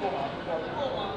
过吗？过吗？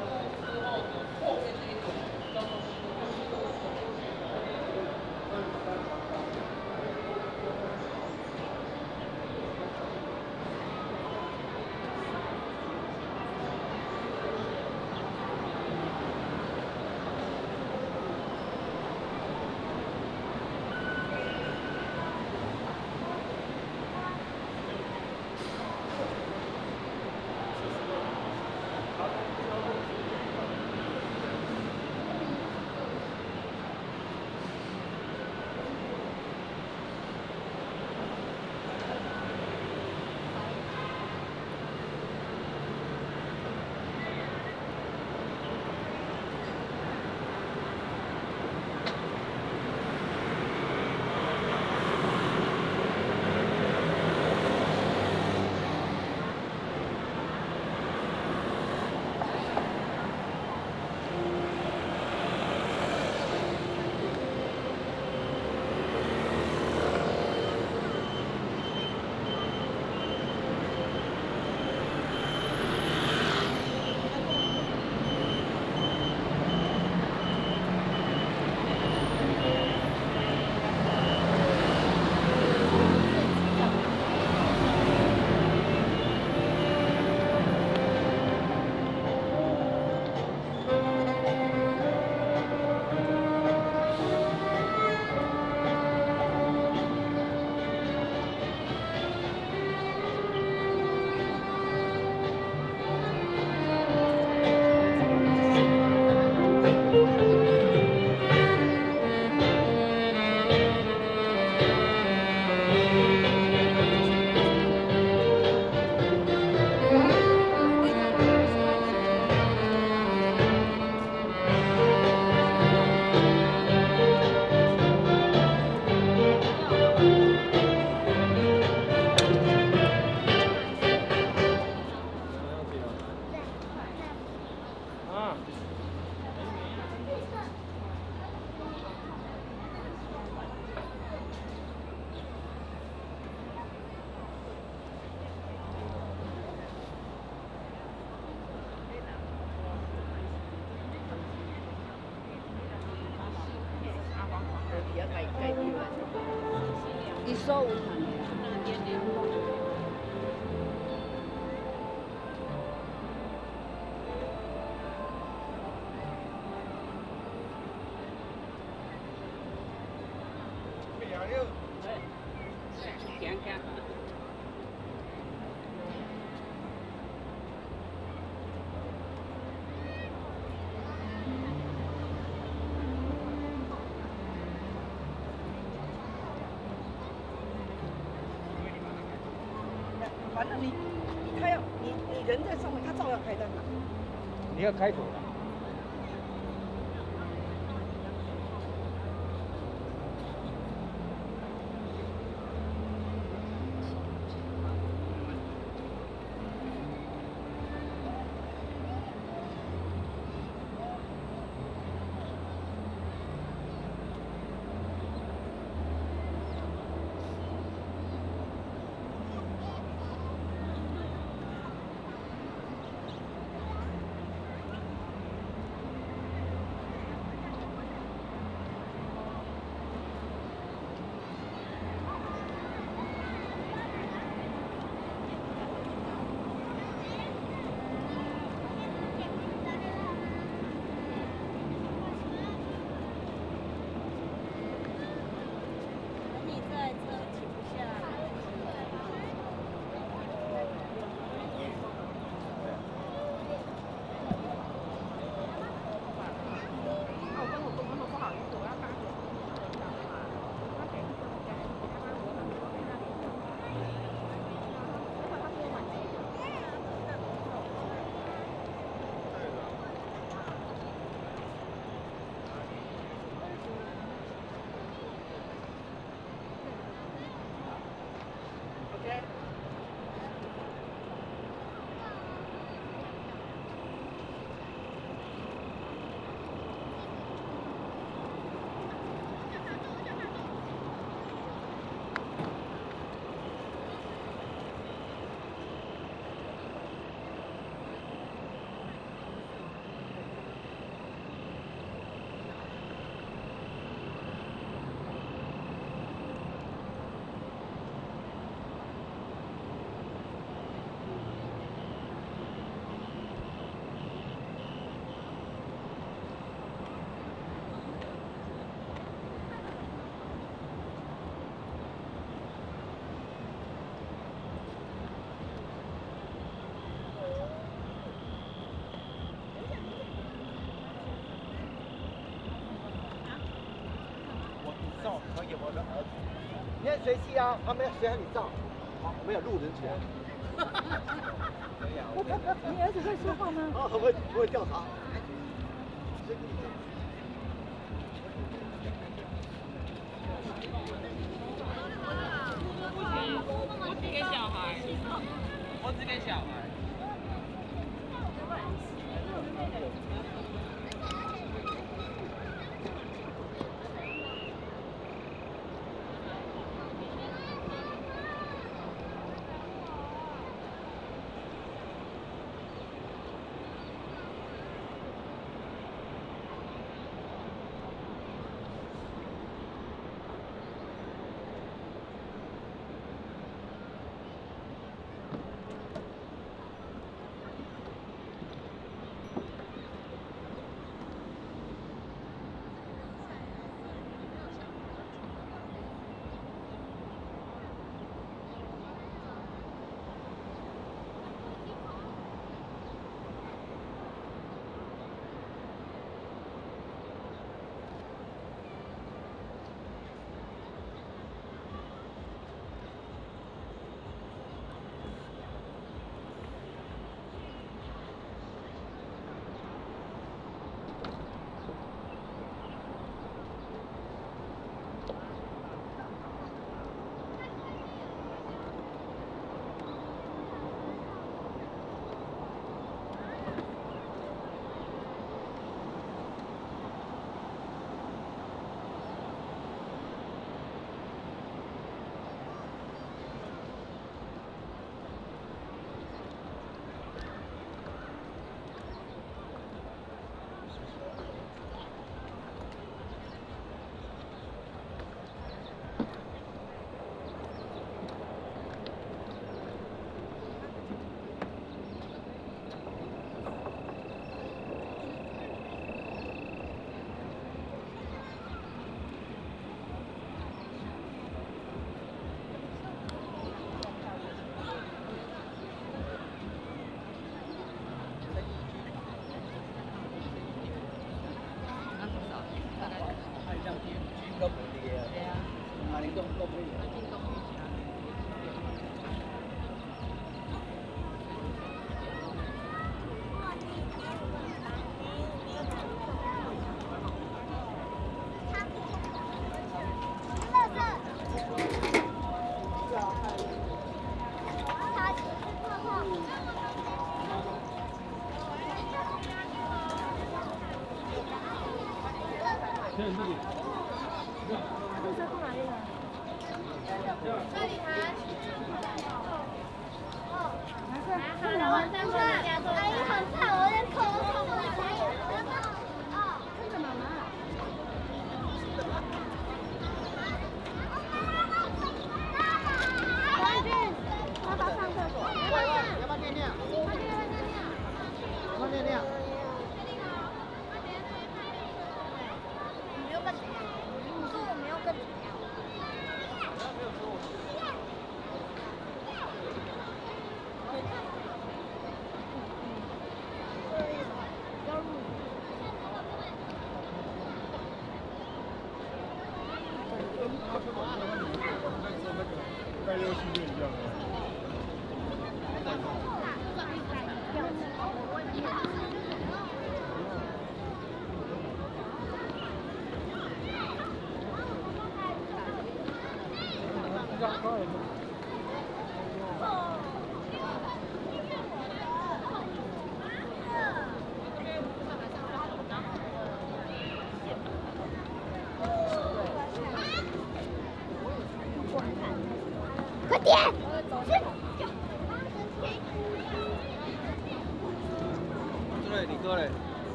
要开口照可以，我的儿子。你看谁戏啊？旁边谁让你照？好，我们有路人权。可以啊。你儿子会说话吗？啊，我会我会调查。我只给小孩，我只给小孩。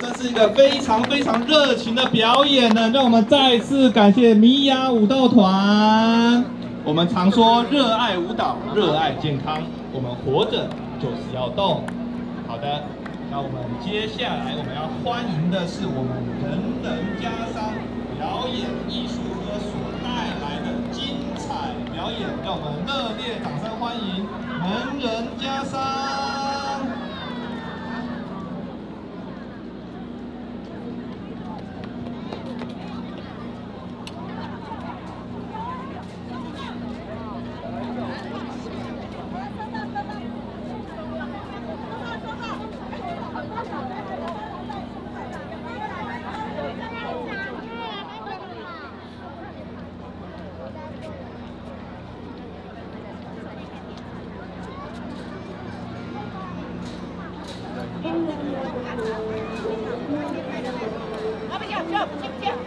这是一个非常非常热情的表演呢，让我们再次感谢米雅舞蹈团。我们常说热爱舞蹈，热爱健康，我们活着就是要动。好的，那我们接下来我们要欢迎的是我们人人家商表演艺术科所带来的精彩表演，让我们热烈掌声欢迎人人家商。我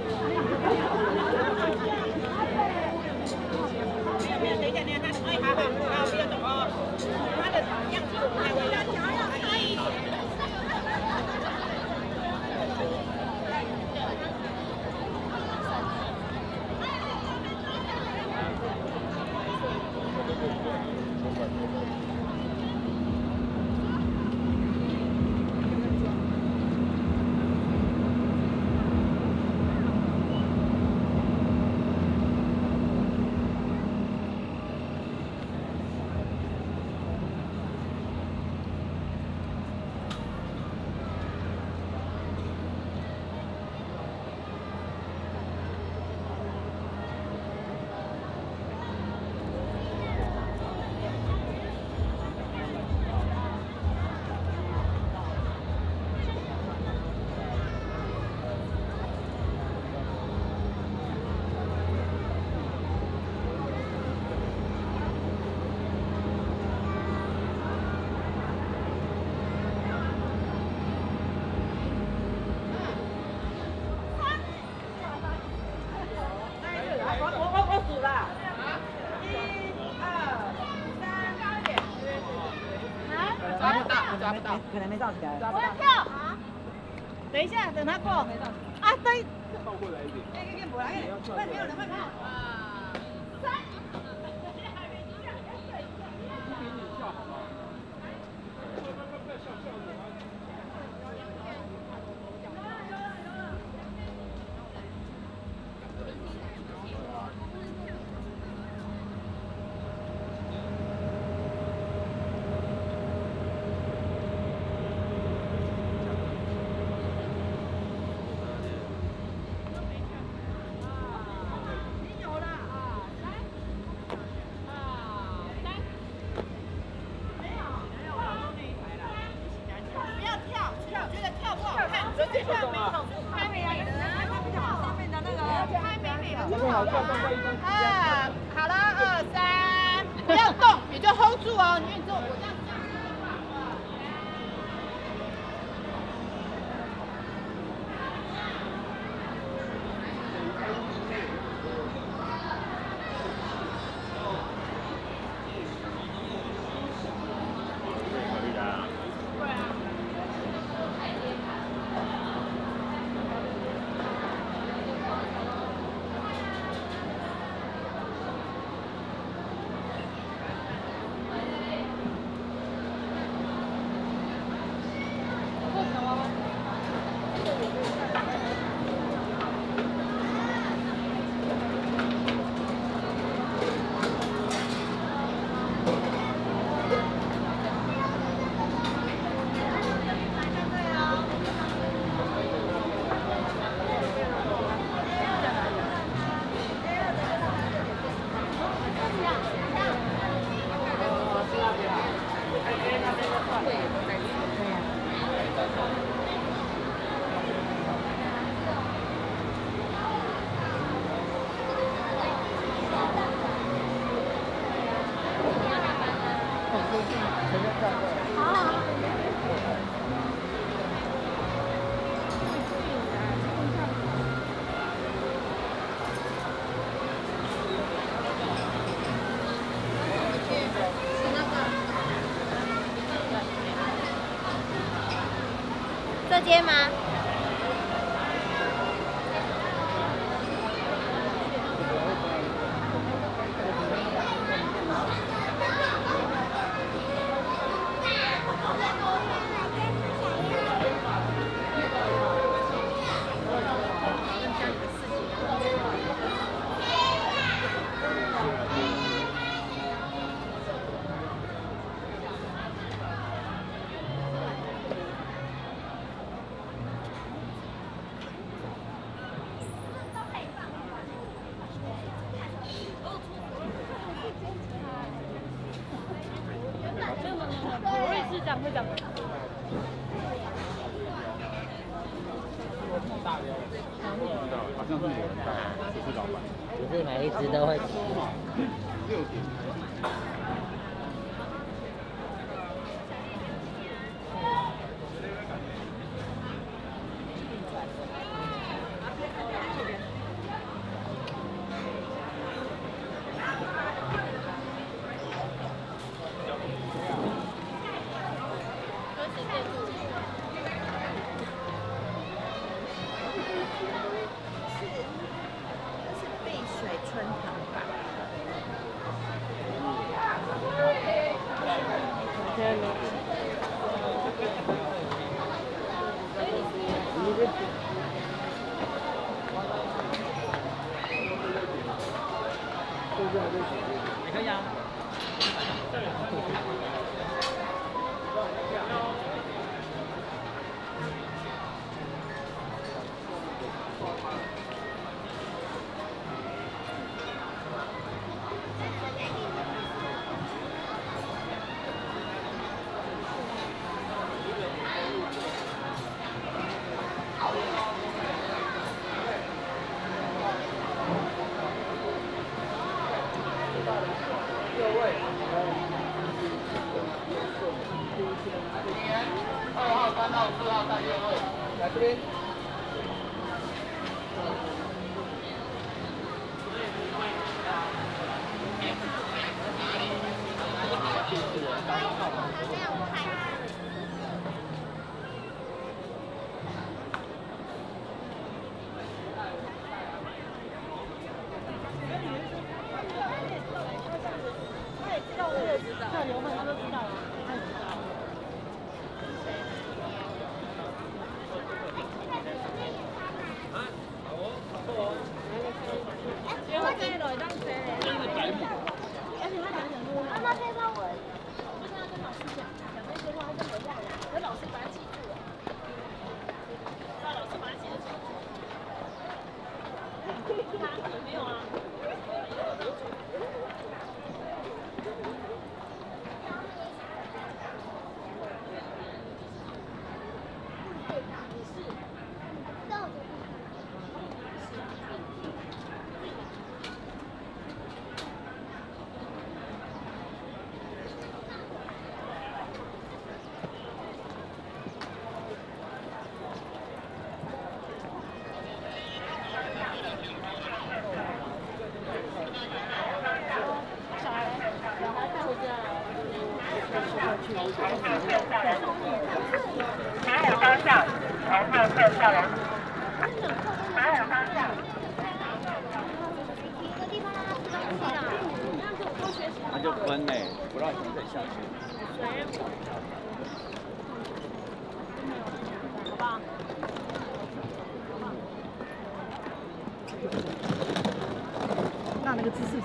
接吗？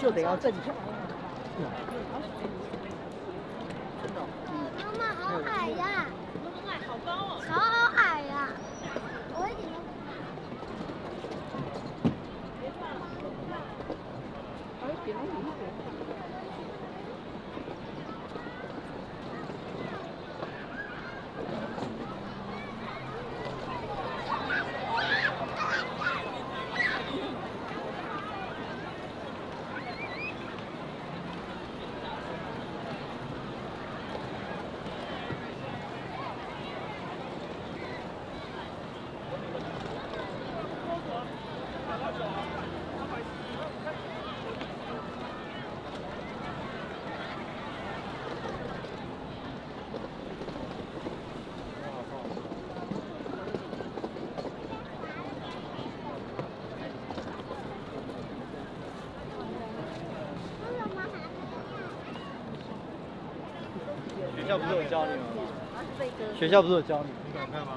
就得要正确。教你吗？学校不是有教你？你敢看吗？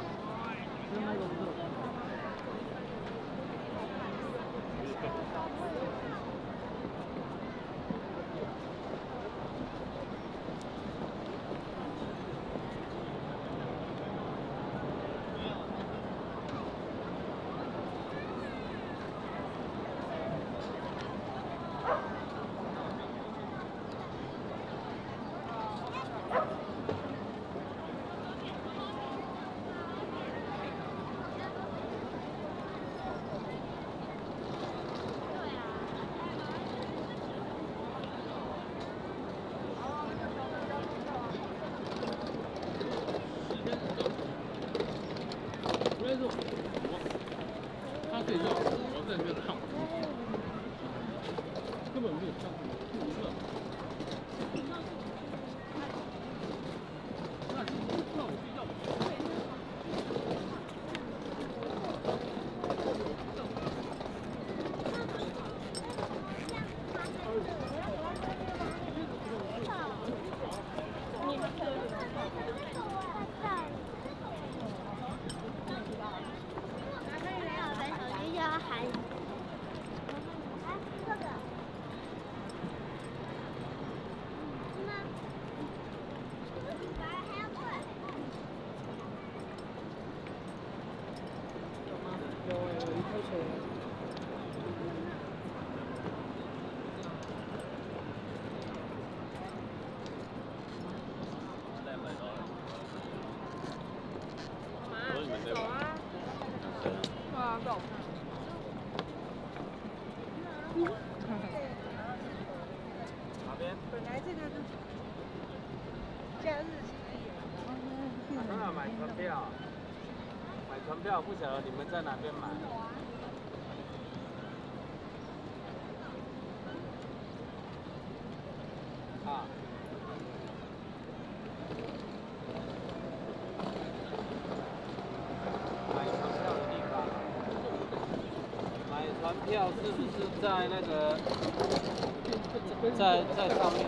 哪边？本来这个是假日期刚刚买船票，买船票不晓得你们在哪边买？啊。买船票的地方，买船票是不是在那个，在在上面？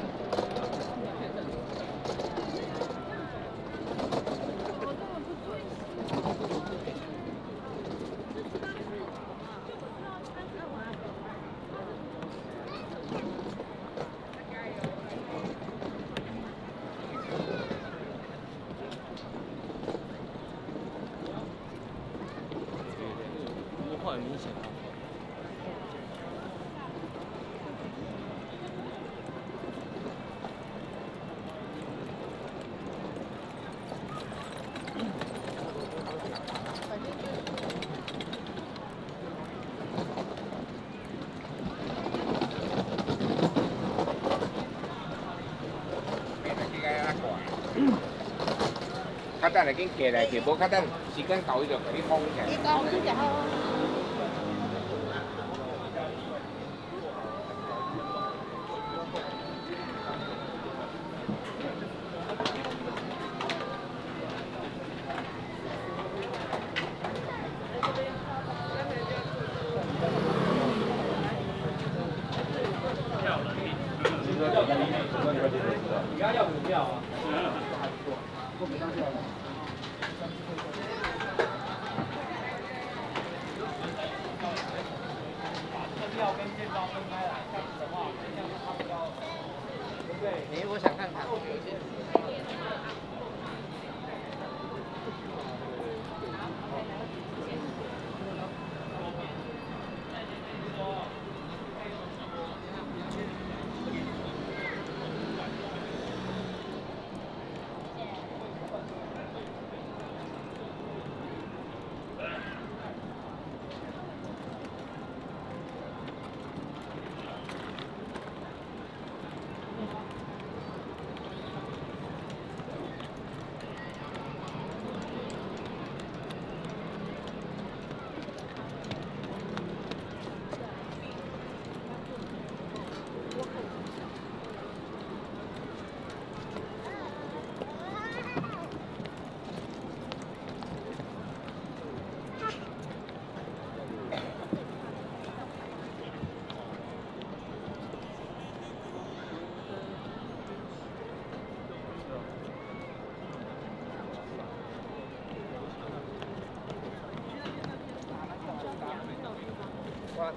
不会很明显啊。较等下紧起来去，无较等时间到伊就给你封起来。讲比较好。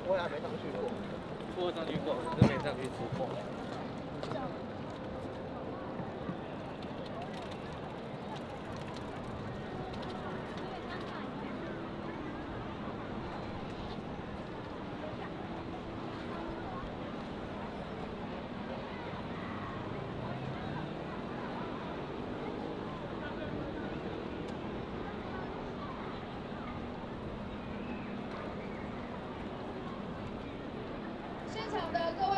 我也没。场的各位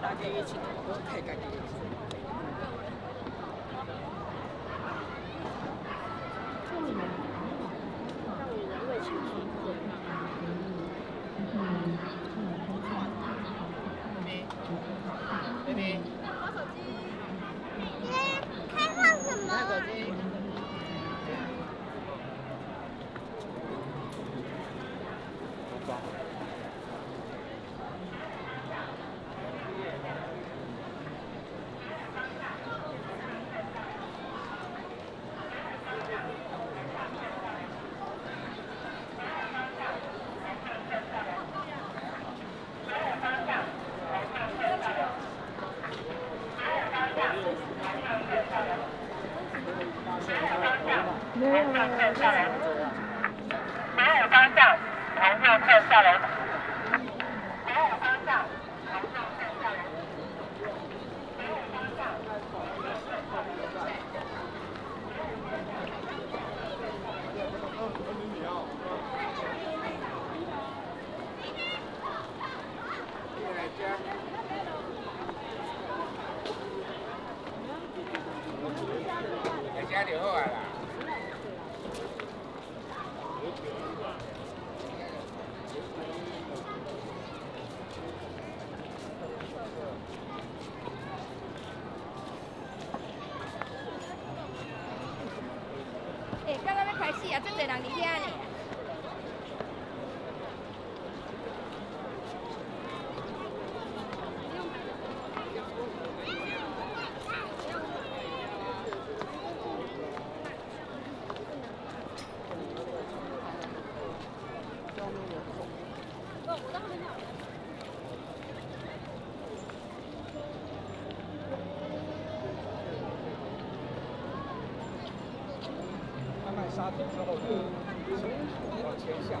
大家一起努力，太感谢了。庭之后，就从从往前向。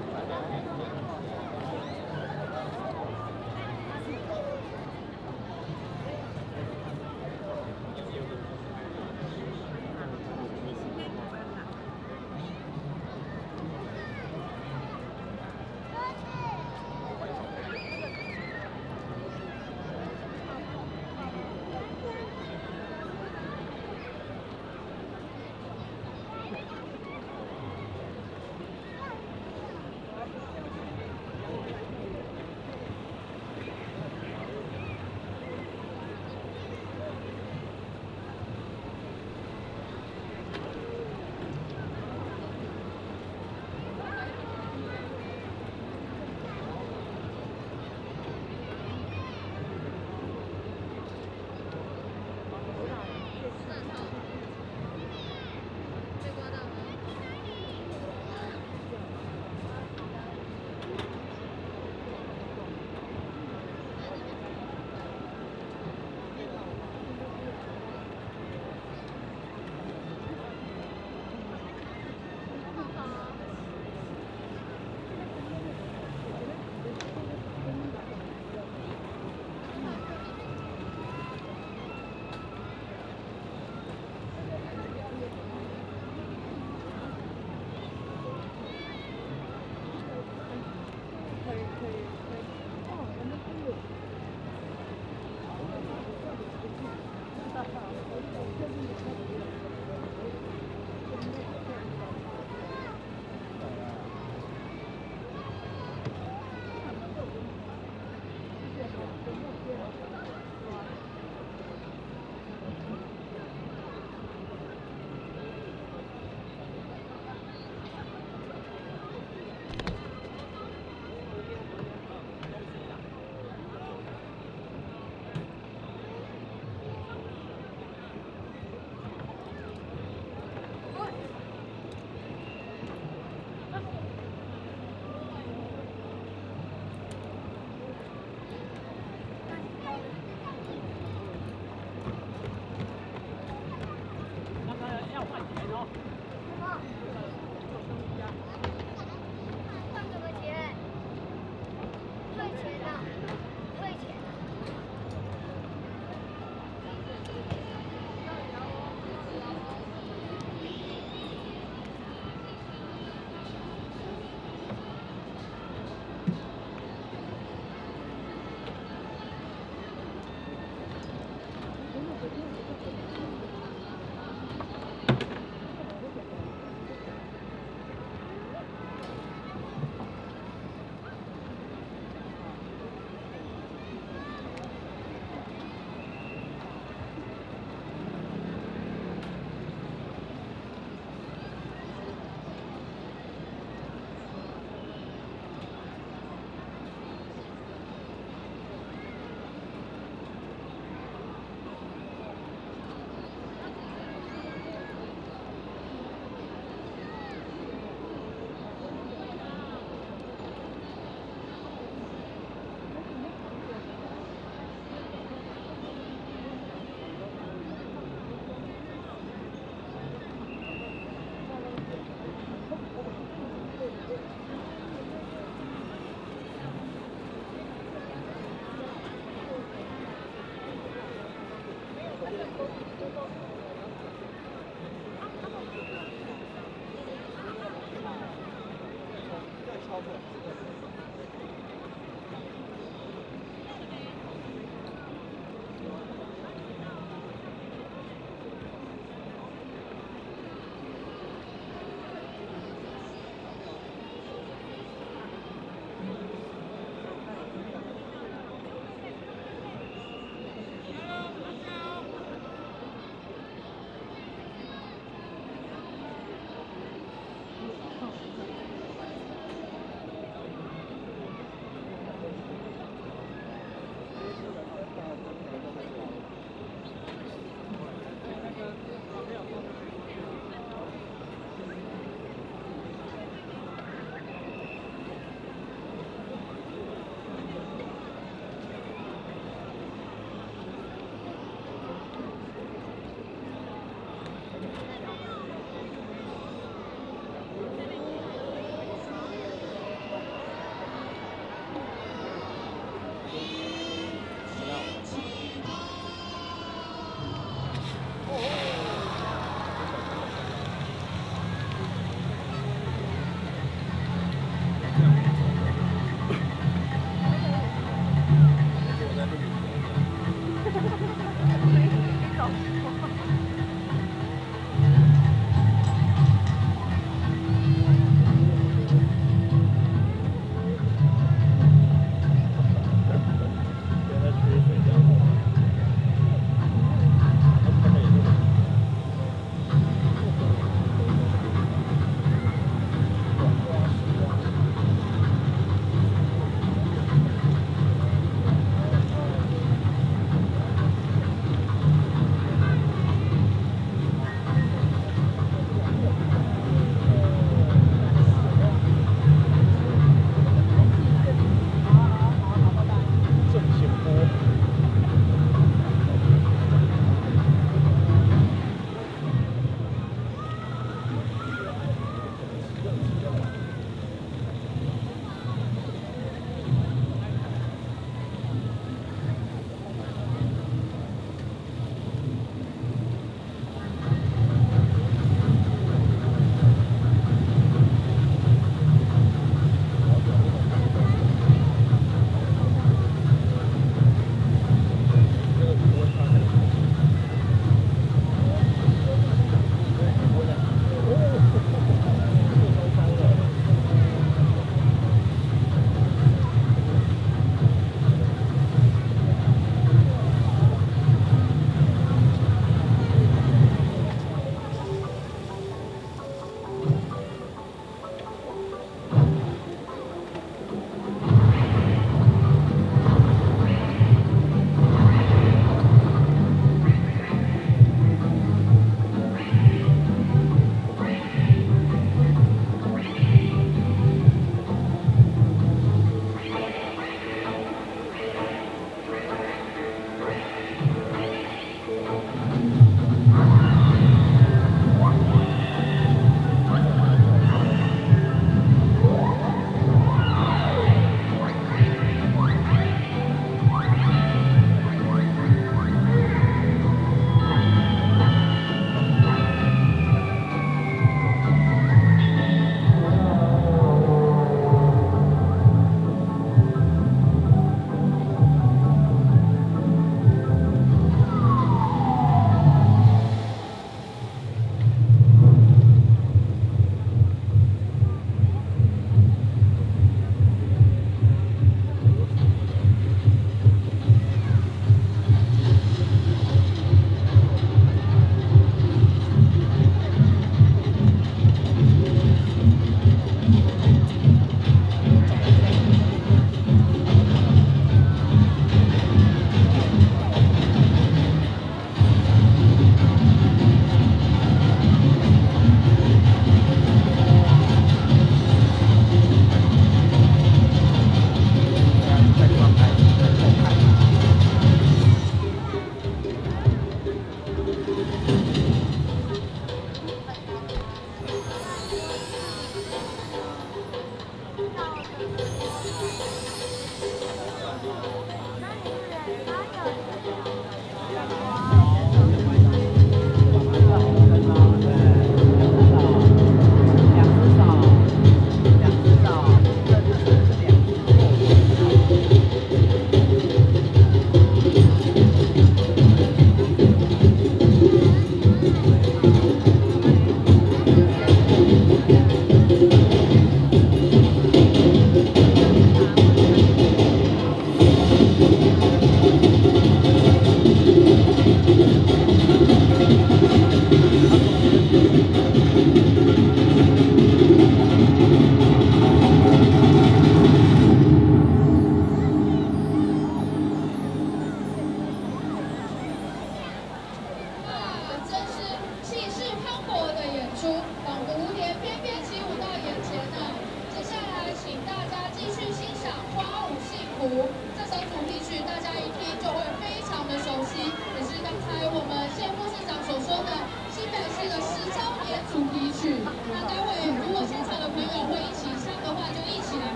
Okay.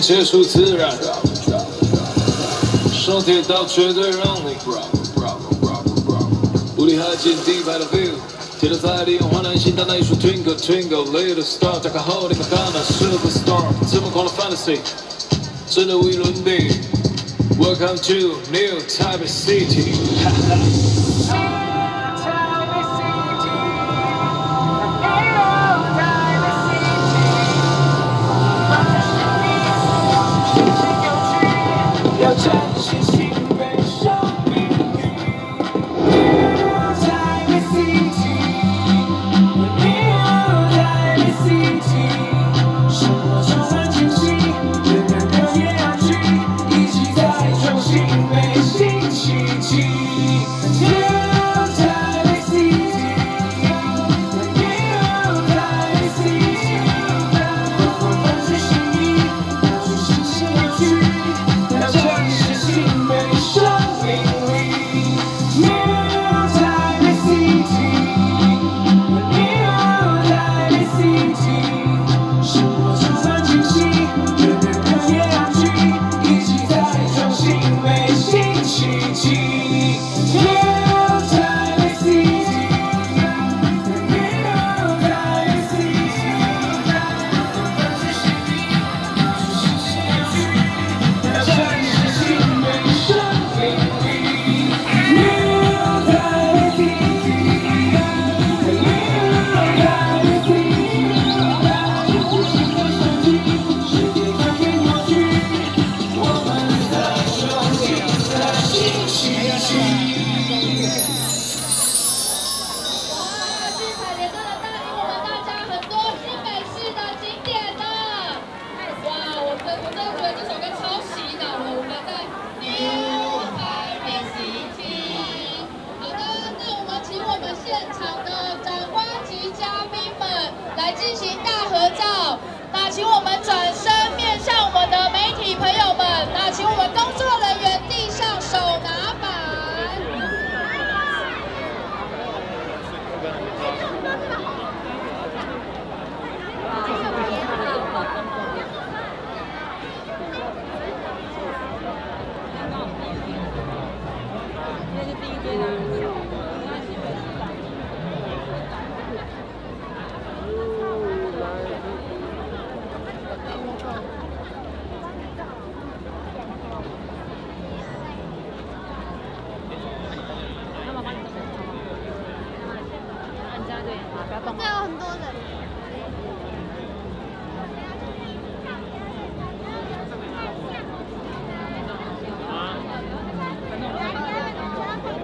结束自然上铁道绝对让你 break break 地百龙 feel 铁道在利用华南一心那一束 twinkle twinkle little star 打开 holding my gun 把所 star 自摸狂的 fantasy 真的无与伦比 welcome to new Taipei city